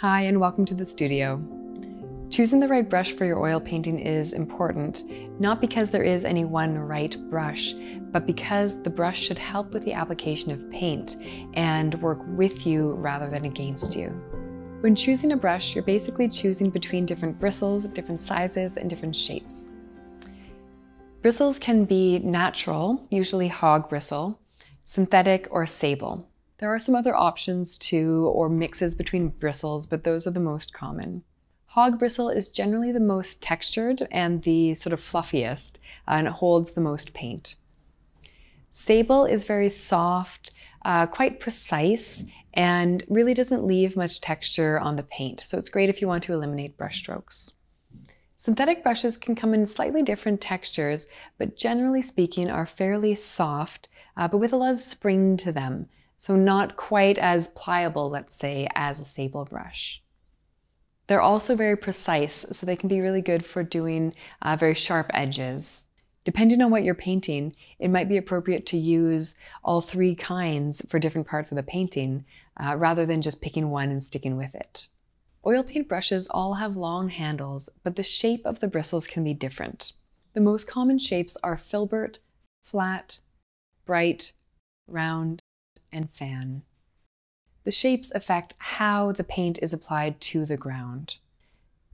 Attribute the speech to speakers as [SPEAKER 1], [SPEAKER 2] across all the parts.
[SPEAKER 1] Hi, and welcome to the studio. Choosing the right brush for your oil painting is important, not because there is any one right brush, but because the brush should help with the application of paint and work with you rather than against you. When choosing a brush, you're basically choosing between different bristles, different sizes, and different shapes. Bristles can be natural, usually hog bristle, synthetic, or sable. There are some other options too, or mixes between bristles, but those are the most common. Hog bristle is generally the most textured and the sort of fluffiest, uh, and it holds the most paint. Sable is very soft, uh, quite precise, and really doesn't leave much texture on the paint, so it's great if you want to eliminate brush strokes. Synthetic brushes can come in slightly different textures, but generally speaking are fairly soft, uh, but with a lot of spring to them, so not quite as pliable, let's say, as a sable brush. They're also very precise, so they can be really good for doing uh, very sharp edges. Depending on what you're painting, it might be appropriate to use all three kinds for different parts of the painting, uh, rather than just picking one and sticking with it. Oil paint brushes all have long handles, but the shape of the bristles can be different. The most common shapes are filbert, flat, bright, round, and fan. The shapes affect how the paint is applied to the ground.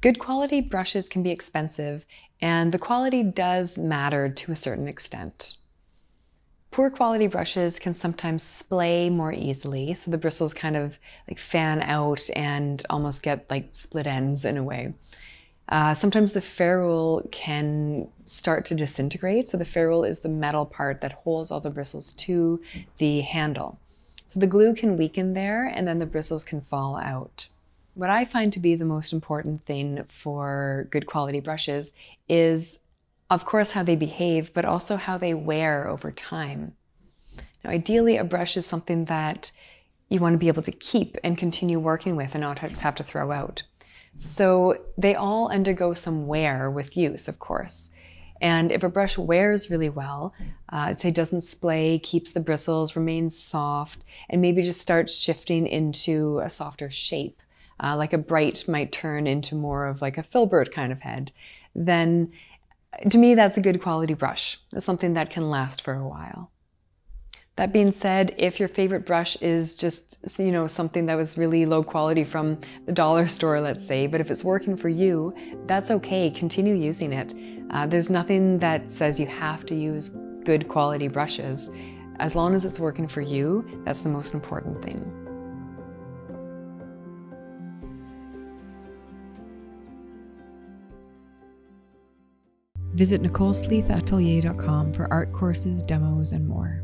[SPEAKER 1] Good quality brushes can be expensive, and the quality does matter to a certain extent. Poor quality brushes can sometimes splay more easily, so the bristles kind of like fan out and almost get like split ends in a way. Uh, sometimes the ferrule can start to disintegrate. So the ferrule is the metal part that holds all the bristles to the handle. So the glue can weaken there and then the bristles can fall out. What I find to be the most important thing for good quality brushes is, of course, how they behave, but also how they wear over time. Now, ideally, a brush is something that you want to be able to keep and continue working with and not just have to throw out. So they all undergo some wear with use, of course. And if a brush wears really well, uh, say doesn't splay, keeps the bristles, remains soft, and maybe just starts shifting into a softer shape, uh, like a bright might turn into more of like a filbert kind of head, then to me that's a good quality brush. That's something that can last for a while. That being said, if your favorite brush is just, you know, something that was really low quality from the dollar store, let's say, but if it's working for you, that's okay. Continue using it. Uh, there's nothing that says you have to use good quality brushes. As long as it's working for you, that's the most important thing.
[SPEAKER 2] Visit NicoleSleethAtelier.com for art courses, demos, and more.